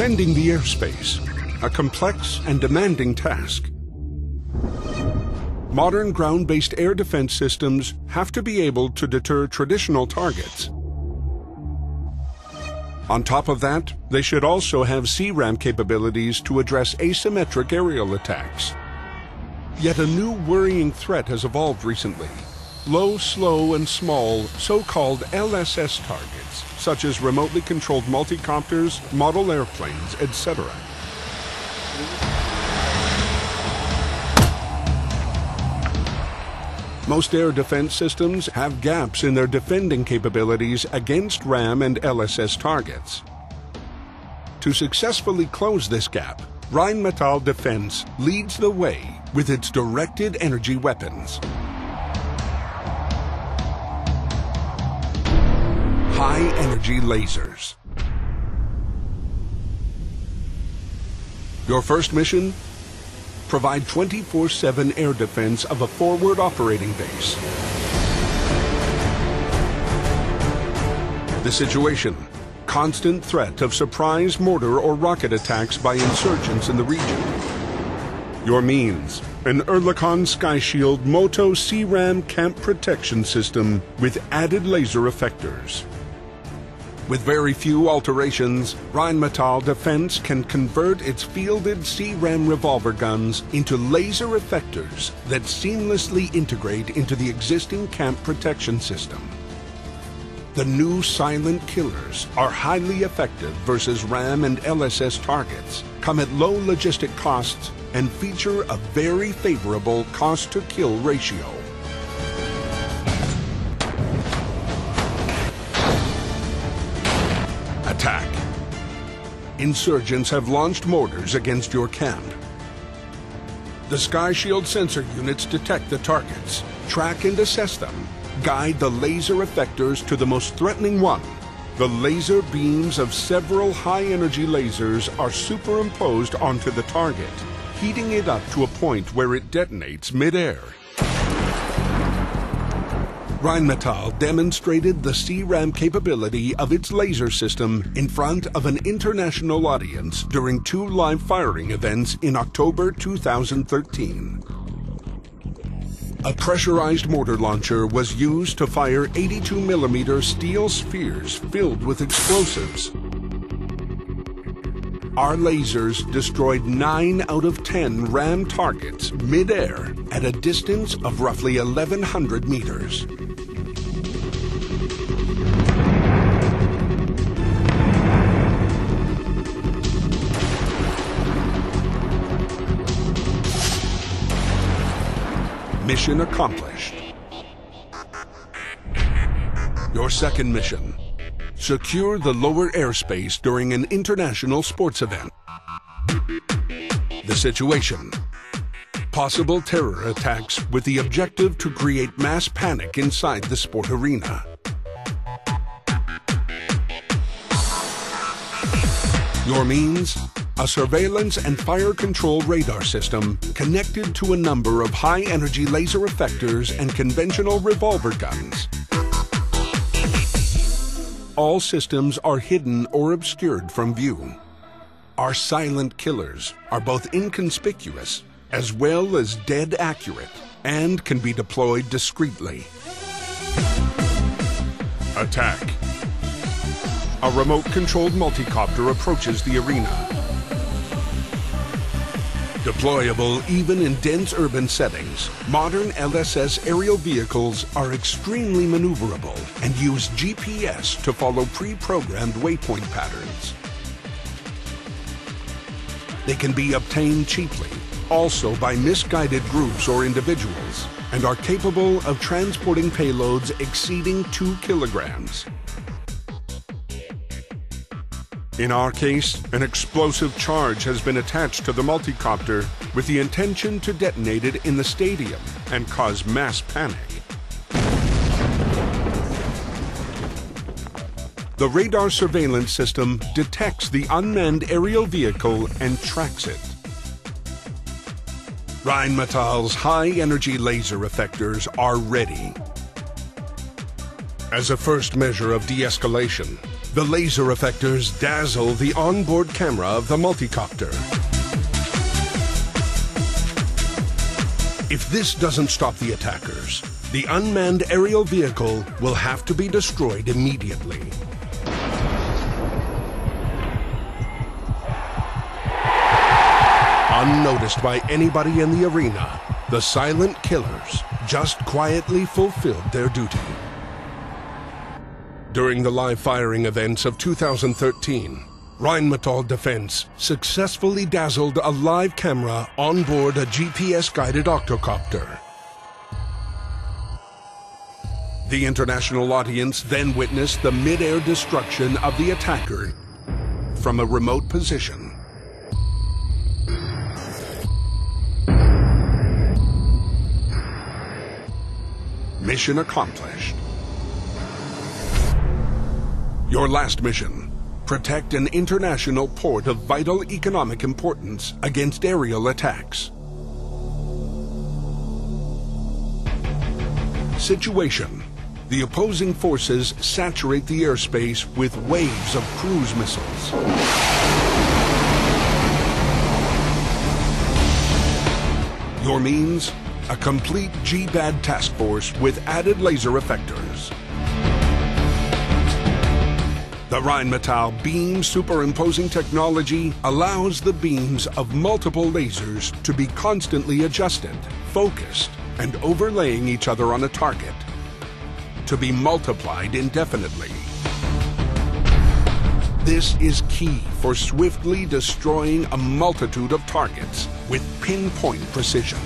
Defending the airspace, a complex and demanding task. Modern ground-based air defense systems have to be able to deter traditional targets. On top of that, they should also have CRAM capabilities to address asymmetric aerial attacks. Yet a new worrying threat has evolved recently. Low, slow, and small so-called LSS targets, such as remotely controlled multicopters, model airplanes, etc. Most air defense systems have gaps in their defending capabilities against RAM and LSS targets. To successfully close this gap, Rheinmetall Defense leads the way with its directed energy weapons. High energy lasers. Your first mission? Provide 24-7 air defense of a forward operating base. The situation, constant threat of surprise mortar or rocket attacks by insurgents in the region. Your means, an Oerlikon Sky Shield MOOTW CRAM camp protection system with added laser effectors. With very few alterations, Rheinmetall Defense can convert its fielded CRAM revolver guns into laser effectors that seamlessly integrate into the existing camp protection system. The new silent killers are highly effective versus RAM and LSS targets, come at low logistic costs, and feature a very favorable cost-to-kill ratio. Attack. Insurgents have launched mortars against your camp. The Sky Shield sensor units detect the targets, track and assess them, guide the laser effectors to the most threatening one. The laser beams of several high-energy lasers are superimposed onto the target, heating it up to a point where it detonates mid-air. Rheinmetall demonstrated the CRAM capability of its laser system in front of an international audience during two live firing events in October 2013. A pressurized mortar launcher was used to fire 82mm steel spheres filled with explosives. Our lasers destroyed 9 out of 10 RAM targets mid-air at a distance of roughly 1,100 meters. Mission accomplished. Your second mission. Secure the lower airspace during an international sports event. The situation. Possible terror attacks with the objective to create mass panic inside the sport arena. Your means? A surveillance and fire control radar system connected to a number of high-energy laser effectors and conventional revolver guns. All systems are hidden or obscured from view. Our silent killers are both inconspicuous as well as dead accurate and can be deployed discreetly. Attack. A remote-controlled multicopter approaches the arena. Deployable even in dense urban settings, modern LSS aerial vehicles are extremely maneuverable and use GPS to follow pre-programmed waypoint patterns. They can be obtained cheaply, also by misguided groups or individuals, and are capable of transporting payloads exceeding 2 kilograms. In our case, an explosive charge has been attached to the multicopter with the intention to detonate it in the stadium and cause mass panic. The radar surveillance system detects the unmanned aerial vehicle and tracks it. Rheinmetall's high-energy laser effectors are ready. As a first measure of de-escalation, the laser effectors dazzle the onboard camera of the multicopter. If this doesn't stop the attackers, the unmanned aerial vehicle will have to be destroyed immediately. Unnoticed by anybody in the arena, the silent killers just quietly fulfilled their duty. During the live firing events of 2013, Rheinmetall Defense successfully dazzled a live camera on board a GPS-guided octocopter. The international audience then witnessed the mid-air destruction of the attacker from a remote position. Mission accomplished. Your last mission. Protect an international port of vital economic importance against aerial attacks. Situation. The opposing forces saturate the airspace with waves of cruise missiles. Your means? A complete GBAD task force with added laser effectors. The Rheinmetall beam superimposing technology allows the beams of multiple lasers to be constantly adjusted, focused, and overlaying each other on a target to be multiplied indefinitely. This is key for swiftly destroying a multitude of targets with pinpoint precision.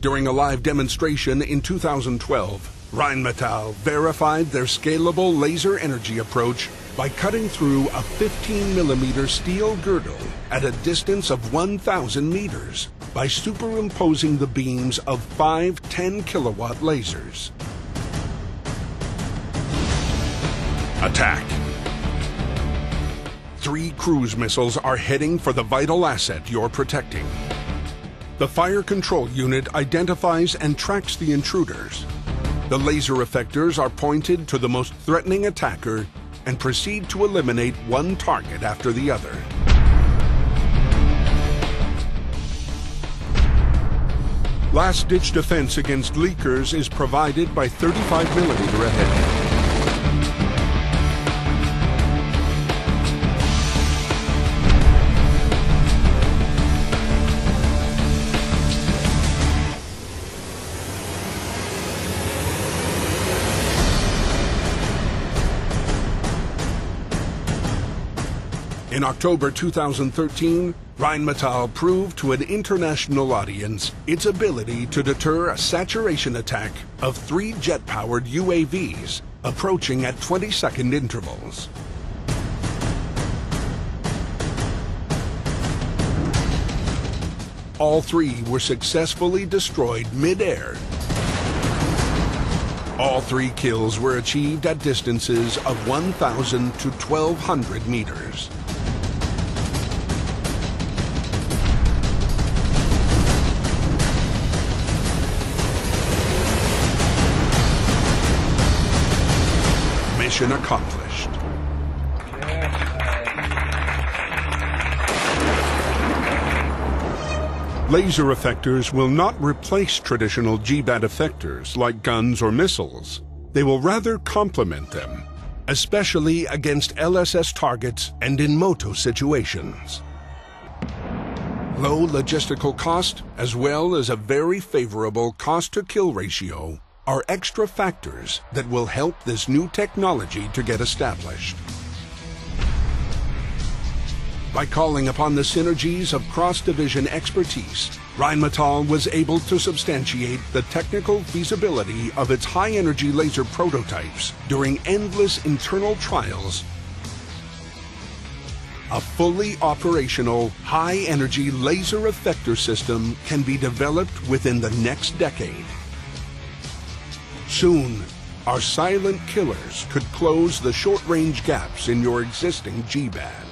During a live demonstration in 2012, Rheinmetall verified their scalable laser energy approach by cutting through a 15 millimeter steel girdle at a distance of 1,000 meters by superimposing the beams of five 10 kilowatt lasers. Attack. Three cruise missiles are heading for the vital asset you're protecting. The fire control unit identifies and tracks the intruders. The laser effectors are pointed to the most threatening attacker and proceed to eliminate one target after the other. Last-ditch defense against leakers is provided by 35mm ahead. In October 2013, Rheinmetall proved to an international audience its ability to deter a saturation attack of three jet-powered UAVs approaching at 20-second intervals. All three were successfully destroyed mid-air. All three kills were achieved at distances of 1,000 to 1,200 meters. Mission accomplished. Laser effectors will not replace traditional GBAD effectors like guns or missiles. They will rather complement them, especially against LSS targets and in MOOTW situations. Low logistical cost, as well as a very favorable cost-to-kill ratio, are extra factors that will help this new technology to get established. By calling upon the synergies of cross-division expertise, Rheinmetall was able to substantiate the technical feasibility of its high-energy laser prototypes during endless internal trials. A fully operational, high-energy laser effector system can be developed within the next decade. Soon, our silent killers could close the short-range gaps in your existing GBAD.